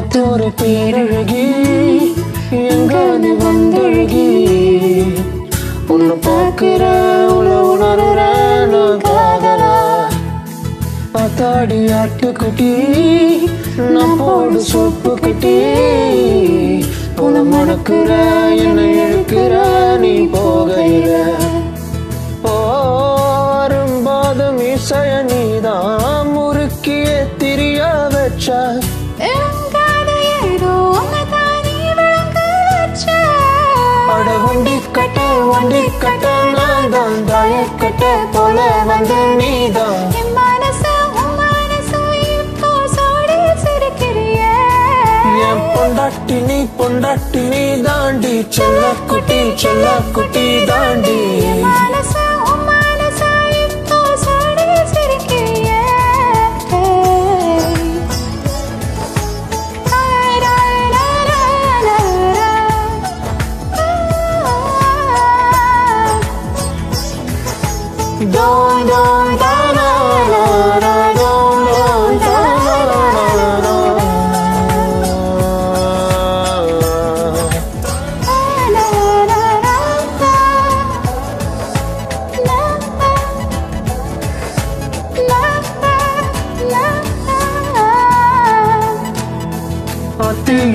ஒரு பேரழகி எங்கானு வந்தழகி. உன்னை பார்க்கிற உள்ள உணர்ற நான் காதலா? பத்தாடி ஆட்டுக்குட்டி நான் போடு சொப்பு கட்டி. உன மணக்கிற என்னை இழுக்கிற நீ போகையில. போரும்போதும் இசைய நீதான் முறுக்கிய திரிய வச்ச. போல வந்த நீதான் என் பொண்டாட்டி நீ பொண்டாட்டி நீ தாண்டி செல்ல குட்டி செல்ல குட்டி தாண்டி.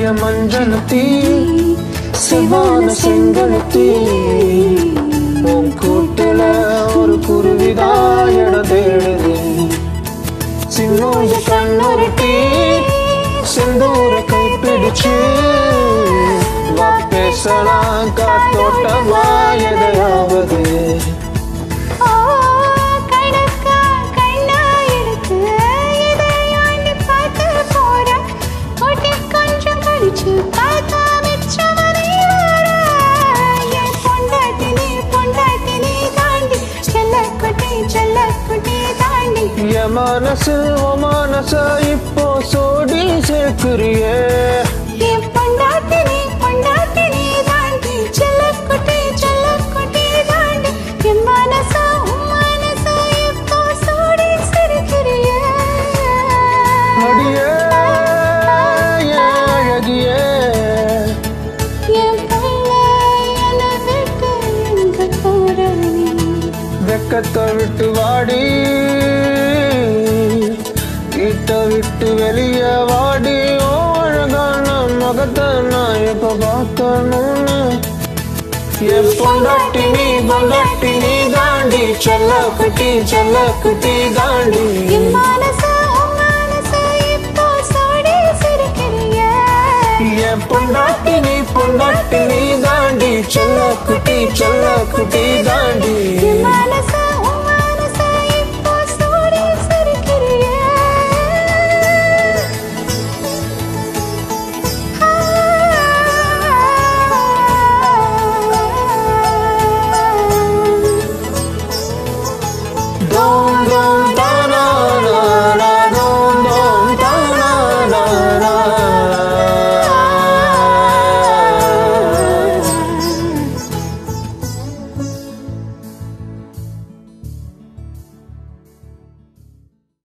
அத்திய மஞ்சளத்தி சிவான செங்கலத்தி. உன் கூட்டுல ஒரு குருவிதாயட இடம் தேடுது. சின்னோஞ்ச கண்ணுருட்டி செந்தூர கைப்பிடிச்சு வா பேசலாம் காத்தோட்டமா. பிள்ளை என்னை விட்டு எங்க போற நீ வெக்கத்தை விட்டு வாடி. வீட்டை விட்டு வெளியே வாடி. ஓ அழகான முகத்தை நான் எப்ப பார்க்கணும்னு என் பொண்டாட்டி நீ பொண்டாட்டி நீ தாண்டி. செல்ல குட்டி செல்ல குட்டி தாண்டி. என் பொண்டாட்டி நீ பொண்டாட்டி நீ தாண்டி. செல்ல குட்டி செல்ல குட்டி தாண்டி.